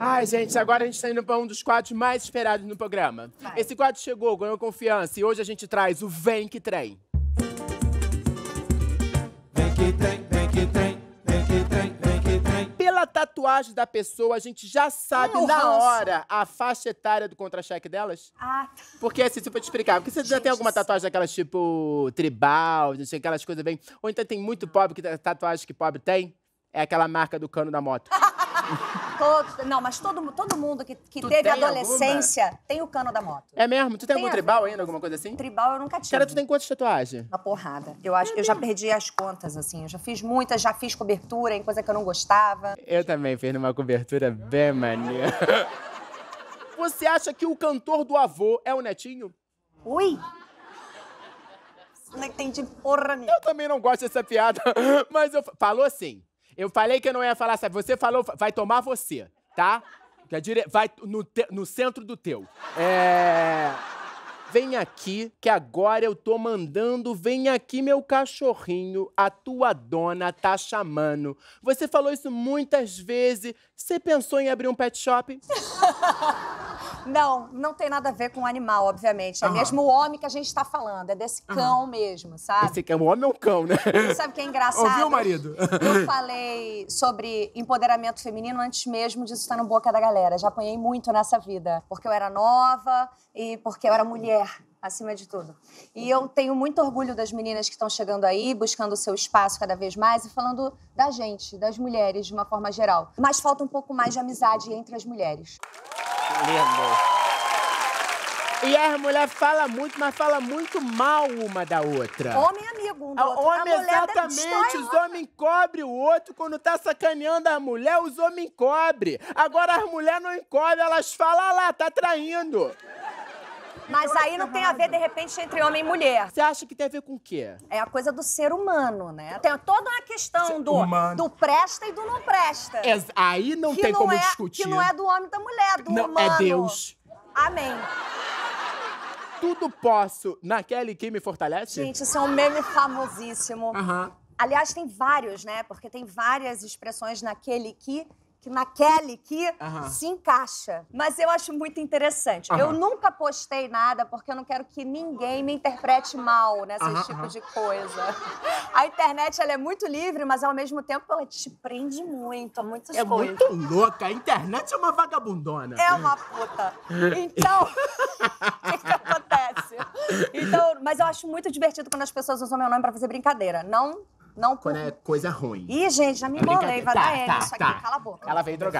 Ai, gente, agora a gente tá indo pra um dos quadros mais esperados no programa. Vai. Esse quadro chegou, ganhou confiança e hoje a gente traz o Vem Que Trem. Vem que tem, vem que tem, vem que tem, vem que tem. Pela tatuagem da pessoa, a gente já sabe Hum, o na ranço. hora a faixa etária do contra-cheque delas. Ah, Porque assim, se eu te explicar, porque você já Gente, tem alguma tatuagem daquelas tipo tribal, assim, aquelas coisas bem. Ou então tem muito pobre que tatuagem que pobre tem. É aquela marca do cano da moto. todo, não, mas todo, todo mundo que, que Tu teve adolescência tem o cano da moto. É mesmo? Tu tem, Tem algum tribal ainda, alguma coisa assim? Tribal eu nunca tive. Cara, tu tem quantas tatuagens? Uma porrada. Eu acho, eu já perdi as contas, assim. Eu já fiz muitas, já fiz cobertura em coisa que eu não gostava. Eu também fiz numa cobertura bem maneira. Você acha que o cantor do avô é o netinho? Ui! Não entendi porra nenhuma. Eu também não gosto dessa piada, mas eu. Falou assim. Eu falei que eu não ia falar, sabe? Você falou, vai tomar você, tá? Dire... Vai no, te- no centro do teu. É. Vem aqui, que agora eu tô mandando. Vem aqui, meu cachorrinho. A tua dona tá chamando. Você falou isso muitas vezes. Você pensou em abrir um pet shop? Não, não tem nada a ver com o animal, obviamente. É Aham. mesmo o homem que a gente tá falando. É desse cão mesmo, sabe? Esse que é um homem ou um cão, né? Sabe o que é engraçado? Ouviu, marido? Eu falei sobre empoderamento feminino antes mesmo disso estar no boca da galera. Já apanhei muito nessa vida. Porque eu era nova e porque eu era mulher, acima de tudo. E eu tenho muito orgulho das meninas que estão chegando aí, buscando o seu espaço cada vez mais e falando da gente, das mulheres de uma forma geral. Mas falta um pouco mais de amizade entre as mulheres. E as mulheres falam muito, mas falam muito mal uma da outra. Homem amigo um do A outro. homem, a exatamente. Os homens cobrem o outro. Quando tá sacaneando a mulher, os homens cobrem. Agora as mulheres não encobrem, elas falam "Ah lá, tá traindo. Mas aí não tem a ver, de repente, entre homem e mulher. Você acha que tem a ver com o quê? É a coisa do ser humano, né? Tem toda uma questão do, humano. do presta e do não presta. Ex- Aí não que tem não como é, discutir. Que não é do homem e da mulher, do Não, humano. é Deus. Amém. Tudo posso naquele que me fortalece? Gente, isso é um meme famosíssimo. Aham. Aliás, tem vários, né? Porque tem várias expressões naquele que, que naquele que Aham. se encaixa. Mas eu acho muito interessante. Eu nunca postei nada porque eu não quero que ninguém me interprete mal nesse Aham, tipo de coisa. A internet, ela é muito livre, mas ao mesmo tempo ela te prende muito a muitas É coisas. muito louca. A internet é uma vagabundona. É uma puta. Então, o que, que acontece? Então, mas eu acho muito divertido quando as pessoas usam meu nome pra fazer brincadeira. Não, não por... Quando é coisa ruim. Ih, gente, já me É embolei. brincadeira. Vai Tá, dar L tá, isso aqui. tá. Cala a boca. Ela veio drogada.